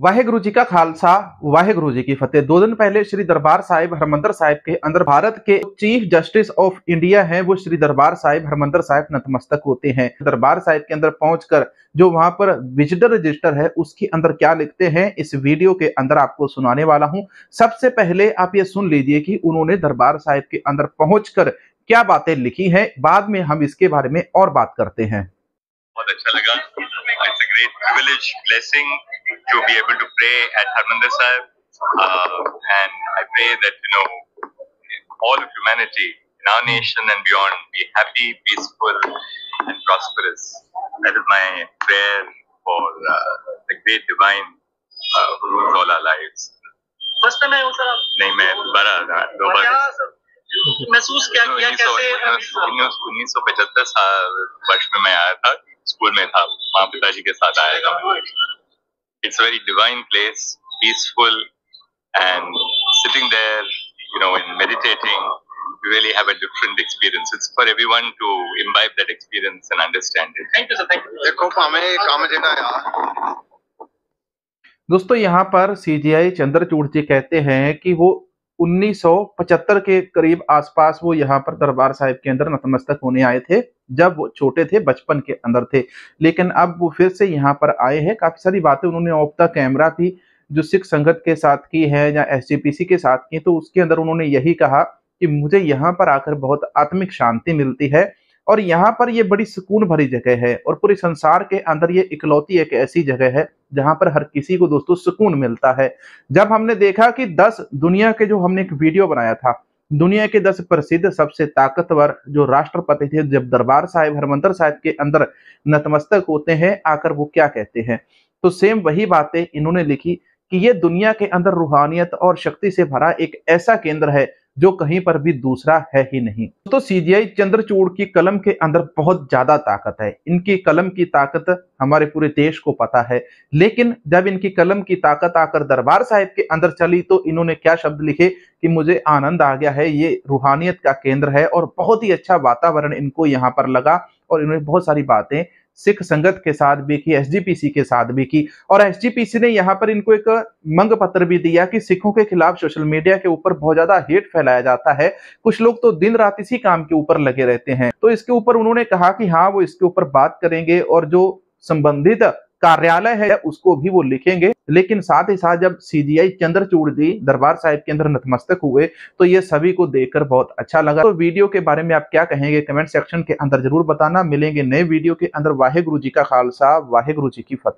वाहेगुरु जी का खालसा, वाहेगुरु जी की फतेह। दो दिन पहले श्री दरबार साहिब हरमंदर साहिब के अंदर भारत के चीफ जस्टिस ऑफ़ इंडिया हैं, वो श्री दरबार साहिब हरमंदर साहिब नतमस्तक होते हैं। दरबार साहिब के अंदर पहुंचकर जो वहाँ पर विजिटर रजिस्टर है, उसके अंदर क्या लिखते हैं, इस वीडियो के अंदर आपको सुनाने वाला हूँ। सबसे पहले आप ये सुन लीजिए कि उन्होंने दरबार साहिब के अंदर पहुँच क्या बातें लिखी है, बाद में हम इसके बारे में और बात करते हैं। बहुत अच्छा लगा। It's a great privilege blessing to be able to pray at Harmandir Sahib and I pray that you know all of humanity in our nation and beyond be happy, peaceful, and prosperous. That is my prayer for uh, the great divine uh, who rules all our lives. First time आए हो sir आप नहीं मैं दोबारा आ रहा दो और बार क्या सर महसूस क्या किया कैसे उन्नीस सौ पचहत्तर साल वर्ष में मैं आया था स्कूल में था वहाँ पिताजी के साथ आया था it's a very divine place, peaceful, and sitting there, you know, in meditating, you really have a different experience. It's for everyone to imbibe that experience and understand it. Thank you, sir. Thank you. देखो हमें काम देना यार दोस्तों यहाँ पर CGI Chandrachud जी कहते हैं कि वो 1975 के करीब आसपास वो यहाँ पर दरबार साहिब के अंदर नतमस्तक होने आए थे, जब वो छोटे थे, बचपन के अंदर थे। लेकिन अब वो फिर से यहाँ पर आए हैं। काफ़ी सारी बातें उन्होंने ऑफ़ द कैमरा भी जो सिख संगत के साथ की है या एस के साथ की तो उसके अंदर उन्होंने यही कहा कि मुझे यहाँ पर आकर बहुत आत्मिक शांति मिलती है। और यहाँ पर ये बड़ी सुकून भरी जगह है और पूरे संसार के अंदर ये इकलौती एक ऐसी जगह है जहाँ पर हर किसी को दोस्तों सुकून मिलता है। जब हमने देखा कि 10 दुनिया के जो हमने एक वीडियो बनाया था, दुनिया के 10 प्रसिद्ध, सबसे ताकतवर जो राष्ट्रपति थे, जब दरबार साहिब, हरमंदर साहिब के अंदर नतमस्तक होते हैं, आकर वो क्या कहते हैं? तो सेम वही बातें इन्होंने लिखी कि ये दुनिया के अंदर रूहानियत और शक्ति से भरा एक ऐसा केंद्र है जो कहीं पर भी दूसरा है ही नहीं। तो सीजीआई चंद्रचूड़ की कलम के अंदर बहुत ज़्यादा ताकत है। इनकी कलम की ताकत हमारे पूरे देश को पता है। लेकिन जब इनकी कलम की ताकत आकर दरबार साहिब के अंदर चली तो इन्होंने क्या शब्द लिखे कि मुझे आनंद आ गया है, ये रूहानियत का केंद्र है और बहुत ही अच्छा वातावरण इनको यहाँ पर लगा और इन्होंने बहुत सारी बातें सिख संगत के साथ भी की एसजीपीसी के साथ भी की। और एसजीपीसी ने यहाँ पर इनको एक मंग पत्र भी दिया कि सिखों के खिलाफ सोशल मीडिया के ऊपर बहुत ज़्यादा हेट फैलाया जाता है। कुछ लोग तो दिन रात इसी काम के ऊपर लगे रहते हैं। तो इसके ऊपर उन्होंने कहा कि हाँ वो इसके ऊपर बात करेंगे और जो संबंधित कार्यालय है, उसको भी वो लिखेंगे। लेकिन साथ ही साथ जब सीजीआई चंद्रचूड़ जी दरबार साहिब के अंदर नतमस्तक हुए तो ये सभी को देखकर बहुत अच्छा लगा। तो वीडियो के बारे में आप क्या कहेंगे, कमेंट सेक्शन के अंदर ज़रूर बताना। मिलेंगे नए वीडियो के अंदर। वाहे गुरु जी का खालसा वाहे गुरु जी की फतेह।